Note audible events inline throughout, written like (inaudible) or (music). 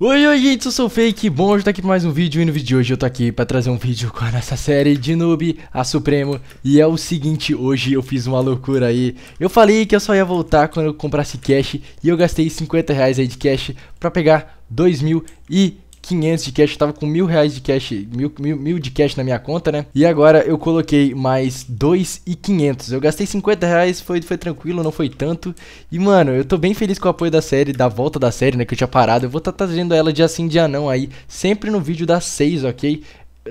Oi, oi gente, eu sou o Fake, bom, hoje tá aqui pra mais um vídeo e no vídeo de hoje eu tô aqui pra trazer um vídeo com a nossa série de noob, a Supremo. E é o seguinte, hoje eu fiz uma loucura aí. Eu falei que eu só ia voltar quando eu comprasse cash E eu gastei 50 reais aí de cash pra pegar 2 mil e 500 de cash, tava com mil reais de cash, mil, mil, mil de cash na minha conta, né? E agora eu coloquei mais 2,500. Eu gastei 50 reais, foi, foi tranquilo, não foi tanto. E, mano, eu tô bem feliz com o apoio da série, da volta da série, né? Que eu tinha parado. Eu vou estar tá trazendo ela dia sim, dia não aí, sempre no vídeo das 6, ok?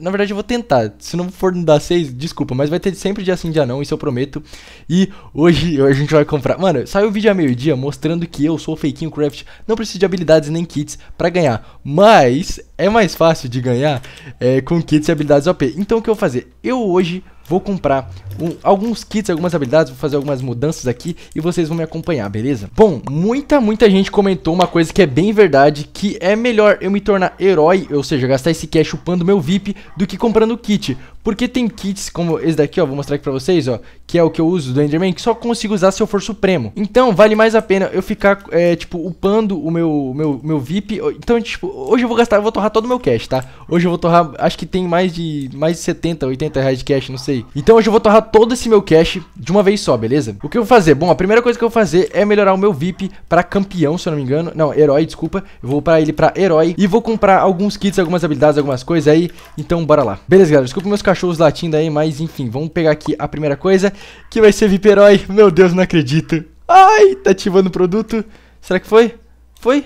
Na verdade, eu vou tentar. Se não for dar 6, desculpa, mas vai ter sempre dia sim, dia não, isso eu prometo. E hoje a gente vai comprar. Mano, saiu o vídeo a meio-dia mostrando que eu sou o Fakinho Craft, não preciso de habilidades nem kits para ganhar. Mas é mais fácil de ganhar é, com kits e habilidades OP. Então o que eu vou fazer? Eu hoje vou comprar um, alguns kits, algumas habilidades, vou fazer algumas mudanças aqui e vocês vão me acompanhar, beleza? Bom, muita, muita gente comentou uma coisa que é bem verdade, que é melhor eu me tornar herói, ou seja, gastar esse cash upando meu VIP, do que comprando kit. Porque tem kits como esse daqui, ó, vou mostrar aqui pra vocês, ó, que é o que eu uso do Enderman, que só consigo usar se eu for supremo. Então, vale mais a pena eu ficar, é, tipo, upando o meu, meu, meu VIP. Então, tipo, hoje eu vou gastar, eu vou torrar todo o meu cash, tá? Hoje eu vou torrar, acho que tem mais de, mais de 70, 80 reais de cash, não sei. Então hoje eu vou torrar todo esse meu cash de uma vez só, beleza? O que eu vou fazer? Bom, a primeira coisa que eu vou fazer é melhorar o meu VIP pra campeão, se eu não me engano. Não, herói, desculpa. Eu vou upar ele pra herói e vou comprar alguns kits, algumas habilidades, algumas coisas aí. Então, bora lá. Beleza, galera, desculpa meus cachorros latindo aí, mas enfim, vamos pegar aqui a primeira coisa, que vai ser VIP herói. Meu Deus, não acredito. Ai, tá ativando o produto. Será que foi? Foi?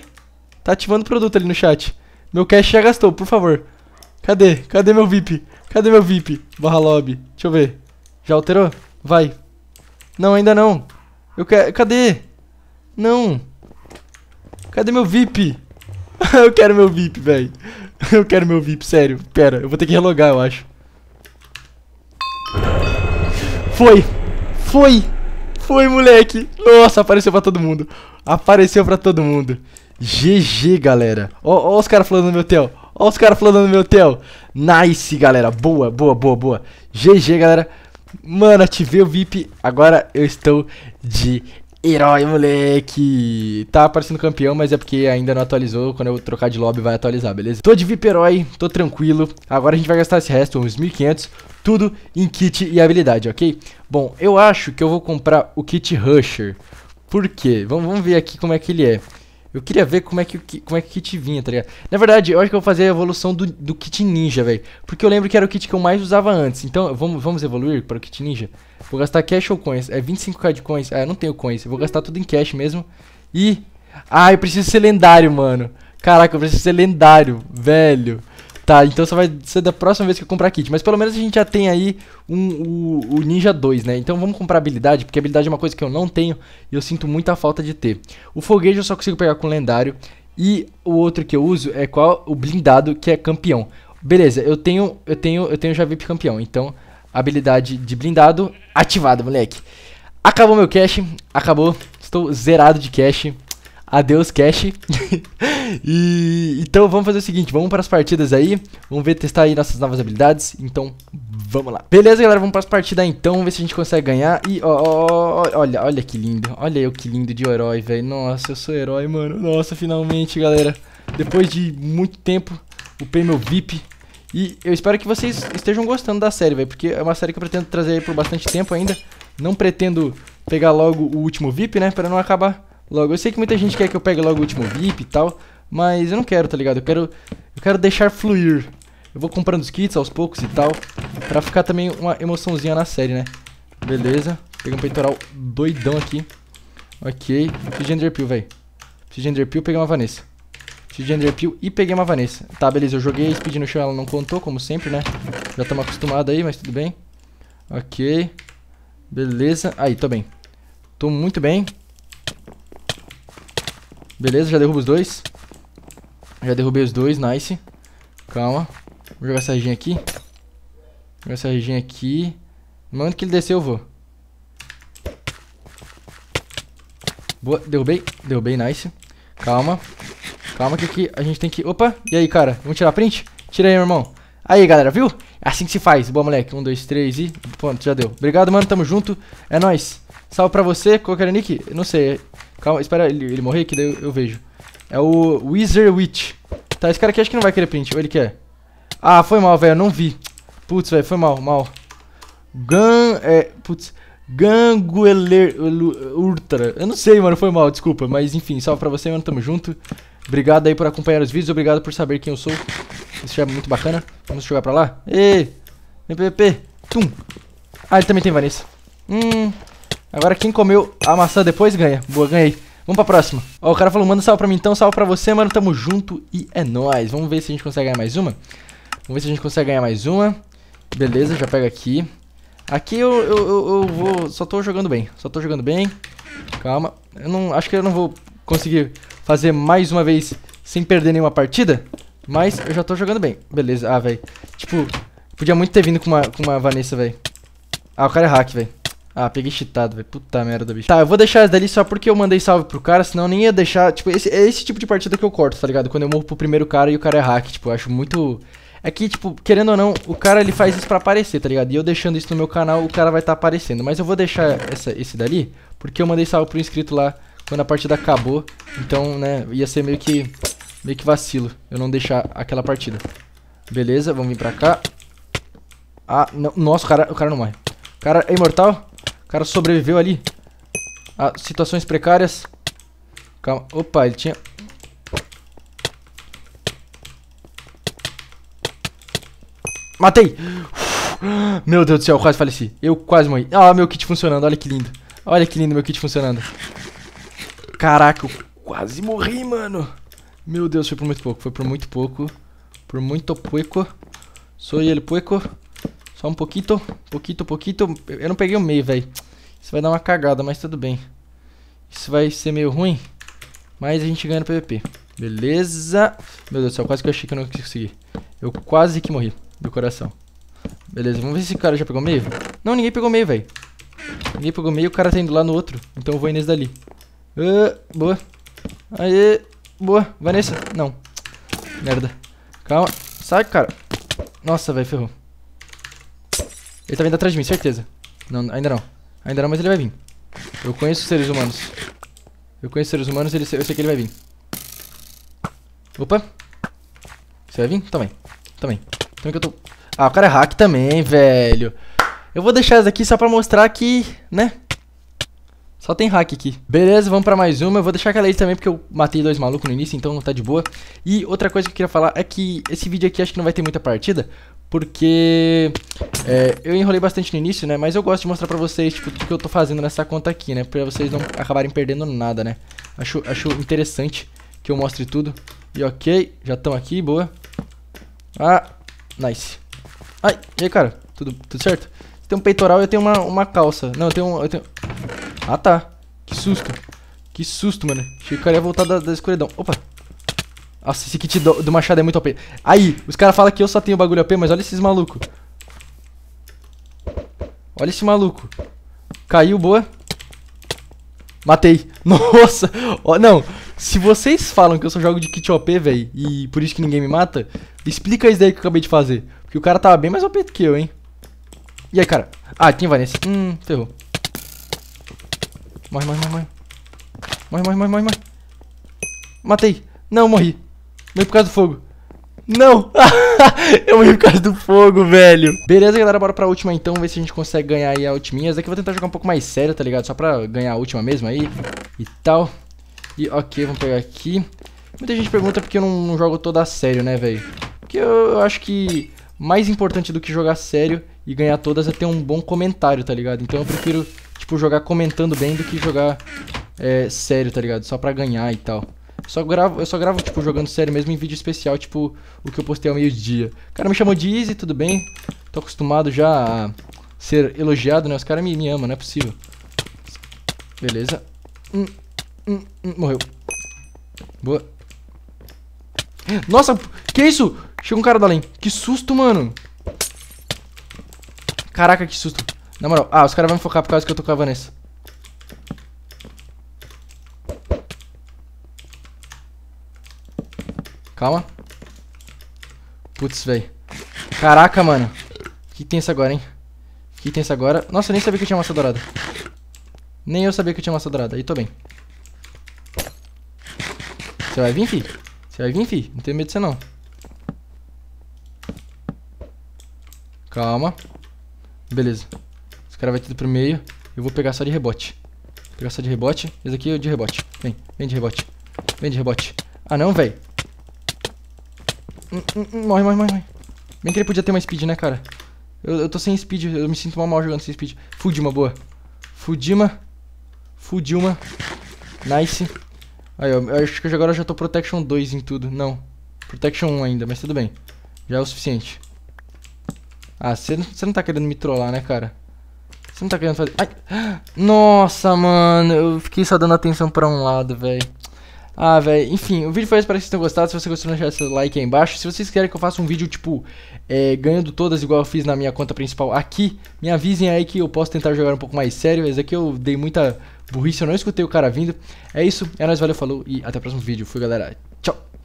Tá ativando o produto ali no chat. Meu cash já gastou, por favor. Cadê? Cadê meu VIP? Cadê meu VIP? Barra lobby. Deixa eu ver. Já alterou? Vai. Não, ainda não. Eu quero... Cadê? Não. Cadê meu VIP? (laughs) eu quero meu VIP, velho. (laughs) Eu quero meu VIP, sério. Pera, eu vou ter que relogar, eu acho. Foi. Foi. Foi, moleque. Nossa, apareceu pra todo mundo. Apareceu pra todo mundo. GG, galera. Ó, ó os caras falando no meu tel. Ó os caras falando no meu tel. Nice, galera. Boa, boa, boa, boa. GG, galera. Mano, ativei o VIP. Agora eu estou de herói, moleque. Tá aparecendo campeão, mas é porque ainda não atualizou. Quando eu trocar de lobby vai atualizar, beleza? Tô de VIP herói, tô tranquilo. Agora a gente vai gastar esse resto, uns 1.500. Tudo em kit e habilidade, ok? Bom, eu acho que eu vou comprar o kit Rusher. Por quê? Vamos, vamos ver aqui como é que ele é. Eu queria ver como é que, como é que o kit vinha, tá ligado? Na verdade, eu acho que eu vou fazer a evolução do, do kit ninja, velho. Porque eu lembro que era o kit que eu mais usava antes. Então, vamos, vamos evoluir para o kit ninja? Vou gastar cash ou coins? É 25k de coins? Ah, eu não tenho coins. Eu vou gastar tudo em cash mesmo. E... Ah, eu preciso ser lendário, mano. Caraca, eu preciso ser lendário, velho. Tá, então só vai ser da próxima vez que eu comprar kit. Mas pelo menos a gente já tem aí um, o, o, Ninja 2, né? Então vamos comprar habilidade, porque habilidade é uma coisa que eu não tenho e eu sinto muita falta de ter. O foguete eu só consigo pegar com lendário. E o outro que eu uso é qual? O blindado, que é campeão. Beleza, eu tenho, eu tenho, eu tenho já VIP campeão. Então, habilidade de blindado ativada, moleque. Acabou meu cash, acabou. Estou zerado de cash. Adeus, cash. (laughs) e então vamos fazer o seguinte, vamos para as partidas aí. Vamos ver testar aí nossas novas habilidades. Então, vamos lá. Beleza, galera, vamos para as partidas então, vamos ver se a gente consegue ganhar. E ó, ó, ó, olha, olha que lindo. Olha eu que lindo de herói, velho. Nossa, eu sou herói, mano. Nossa, finalmente, galera. Depois de muito tempo, upei meu VIP. E eu espero que vocês estejam gostando da série, velho, porque é uma série que eu pretendo trazer aí por bastante tempo ainda. Não pretendo pegar logo o último VIP, né, para não acabar logo. Eu sei que muita gente quer que eu pegue logo o último VIP e tal, mas eu não quero, tá ligado? Eu quero, eu quero deixar fluir. Eu vou comprando os kits aos poucos e tal, pra ficar também uma emoçãozinha na série, né? Beleza. Peguei um peitoral doidão aqui. Ok. Preciso de Enderpeel, velho. Preciso de Enderpeel, peguei uma Vanessa. Preciso de Enderpeel e peguei uma Vanessa. Tá, beleza. Eu joguei speed no chão, ela não contou, como sempre, né? Já estamos acostumados aí, mas tudo bem. Ok. Beleza. Aí, tô bem. Tô muito bem. Beleza, já derrubo os dois. Já derrubei os dois, nice. Calma. Vou jogar essa reginha aqui. Vou jogar essa reginha aqui. Momento que ele descer, eu vou. Boa, derrubei. Derrubei, nice. Calma. Calma que aqui a gente tem que... Opa, e aí, cara? Vamos tirar print? Tira aí, meu irmão. Aí, galera, viu? É assim que se faz. Boa, moleque. Um, dois, três e... Pronto, já deu. Obrigado, mano. Tamo junto. É nóis. Salve pra você. Qual que era nick? Não sei. Calma, espera ele, ele morrer que daí eu, eu, vejo. É o Wizard Witch. Tá, esse cara aqui acho que não vai querer print. Ou ele quer? Ah, foi mal, velho. Eu não vi. Putz, velho. Foi mal, mal. Gan... É... Putz... Gangueler Ultra. Eu não sei, mano. Foi mal, desculpa. Mas enfim, salve pra você, mano. Tamo junto. Obrigado aí por acompanhar os vídeos. Obrigado por saber quem eu sou. Isso é muito bacana. Vamos jogar pra lá. Ê! MPP. Tum. Ah, ele também tem Vanessa. Hum... Agora quem comeu a maçã depois ganha. Boa, ganhei. Vamos pra próxima. Ó, o cara falou, manda salve pra mim então, salve pra você, mano. Tamo junto e é nóis. Vamos ver se a gente consegue ganhar mais uma. Vamos ver se a gente consegue ganhar mais uma. Beleza, já pega aqui. Aqui eu, eu, eu, eu vou... Só tô jogando bem. Só tô jogando bem. Calma. Eu não... Acho que eu não vou conseguir fazer mais uma vez sem perder nenhuma partida. Mas eu já tô jogando bem. Beleza. Ah, velho. Tipo, podia muito ter vindo com uma, com uma Vanessa, velho. Ah, o cara é hack, velho. Ah, peguei cheatado, velho. Puta merda, bicho. Tá, eu vou deixar essa dali só porque eu mandei salve pro cara, senão nem ia deixar... Tipo, esse, é esse tipo de partida que eu corto, tá ligado? Quando eu morro pro primeiro cara e o cara é hack, tipo, eu acho muito... É que, tipo, querendo ou não, o cara ele faz isso pra aparecer, tá ligado? E eu deixando isso no meu canal, o cara vai estar tá aparecendo. Mas eu vou deixar essa, esse dali, porque eu mandei salve pro inscrito lá quando a partida acabou. Então, né, ia ser meio que... Meio que vacilo eu não deixar aquela partida. Beleza, vamos vir pra cá. Ah, não, nossa, o cara, o cara não morre. O cara é imortal? O cara sobreviveu ali. A situações precárias. Calma. Opa, ele tinha... Matei! (sighs) Meu Deus do céu, quase faleci. Eu quase morri. Ah, meu kit funcionando. Olha que lindo. Olha que lindo meu kit funcionando. Caraca, eu quase morri, mano. Meu Deus, foi por muito pouco. Foi por muito pouco. Por muito pouco. Sou ele pouco. Só um pouquinho, pouquinho, pouquinho. Eu não peguei o meio, velho. Isso vai dar uma cagada, mas tudo bem. Isso vai ser meio ruim. Mas a gente ganha no PVP. Beleza. Meu Deus do céu, quase que eu achei que eu não consegui. Eu quase que morri do coração. Beleza, vamos ver se esse cara já pegou meio. Não, ninguém pegou meio, velho. Ninguém pegou meio, o cara tá indo lá no outro. Então eu vou nesse dali. Uh, boa. Aê, boa. Vanessa, não. Merda. Calma. Sai, cara. Nossa, velho, ferrou. Ele tá vindo atrás de mim, certeza. Não, ainda não. Ainda não, mas ele vai vir. Eu conheço seres humanos. Eu conheço seres humanos, ele, eu sei que ele vai vir. Opa. Você vai vir? Também. Também. Também que eu tô... Ah, o cara é hack também, velho. Eu vou deixar essa aqui só pra mostrar que, né? Só tem hack aqui. Beleza, vamos pra mais uma. Eu vou deixar aquela aí também porque eu matei dois malucos no início, então tá de boa. E outra coisa que eu queria falar é que esse vídeo aqui acho que não vai ter muita partida, porque é, eu enrolei bastante no início, né? Mas eu gosto de mostrar pra vocês, tipo, tudo que eu tô fazendo nessa conta aqui, né? Pra vocês não acabarem perdendo nada, né? Acho, acho interessante que eu mostre tudo. E ok, já estão aqui, boa. Ah, nice. Ai, e aí, cara? Tudo, tudo certo? Tem um peitoral e eu tenho uma, uma calça. Não, eu tenho, um, eu tenho... Ah, tá. Que susto. Que susto, mano. Achei que o cara ia voltar da, da escuridão. Opa. Nossa, esse kit do, do machado é muito OP. Aí, os caras falam que eu só tenho bagulho OP, mas olha esses malucos. Olha esse maluco. Caiu, boa. Matei. (laughs) Nossa. Oh, não, se vocês falam que eu só jogo de kit OP, velho, e por isso que ninguém me mata, explica isso daí que eu acabei de fazer. Porque o cara tava bem mais OP do que eu, hein. E aí, cara? Ah, quem vai nesse? Hum, ferrou. Morre, morre, morre, morre. Morre, morre, morre, morre, morre. Matei. Não, morri. Morri por causa do fogo. Não! (laughs) eu morri por causa do fogo, velho. Beleza, galera, bora pra última então, ver se a gente consegue ganhar aí a ultiminha. Essa daqui eu vou tentar jogar um pouco mais sério, tá ligado? Só pra ganhar a última mesmo aí e tal. E ok, vamos pegar aqui. Muita gente pergunta porque eu não, não jogo toda a sério, né, velho? Porque eu, eu acho que mais importante do que jogar sério e ganhar todas é ter um bom comentário, tá ligado? Então eu prefiro, tipo, jogar comentando bem do que jogar é, sério, tá ligado? Só pra ganhar e tal. Só gravo, eu só gravo, tipo, jogando sério mesmo em vídeo especial, tipo, o que eu postei ao meio-dia. O cara me chamou de Easy, tudo bem. Tô acostumado já a ser elogiado, né? Os caras me, me amam, não é possível. Beleza. Hum, hum, hum, morreu. Boa. Nossa, que isso? Chega um cara da além. Que susto, mano. Caraca, que susto. Na moral. Ah, os caras vão me focar por causa que eu tô com a Vanessa. Calma. Putz, velho. Caraca, mano. Que tem isso agora, hein? Que tem isso agora? Nossa, eu nem sabia que eu tinha massa dourada. Nem eu sabia que eu tinha massa dourada. Aí tô bem. Você vai vir, filho? Você vai vir, fi. Não tem medo de você, não. Calma. Beleza. Esse cara vai tudo pro meio. Eu vou pegar só de rebote. Vou pegar só de rebote. Esse aqui é de rebote. Vem, vem de rebote. Vem de rebote. Ah, não, velho. Morre, morre, morre, morre. Bem que ele podia ter mais speed, né, cara? Eu, eu tô sem speed. Eu me sinto mal, mal jogando sem speed. Fudima, boa. Fudima. Fudilma. Nice. Aí, ó. Eu acho que agora eu já tô Protection 2 em tudo. Não. Protection 1 ainda, mas tudo bem. Já é o suficiente. Ah, você não tá querendo me trollar, né, cara? Você não tá querendo fazer... Ai! (gasps) Nossa, mano. Eu fiquei só dando atenção pra um lado, velho. Ah, velho. Enfim, o vídeo foi esse. Espero que vocês tenham gostado. Se você gostou, deixa seu like aí embaixo. Se vocês querem que eu faça um vídeo, tipo, é, ganhando todas igual eu fiz na minha conta principal aqui, me avisem aí que eu posso tentar jogar um pouco mais sério. Esse aqui eu dei muita burrice, eu não escutei o cara vindo. É isso. É nóis, valeu, falou e até o próximo vídeo. Fui, galera. Tchau.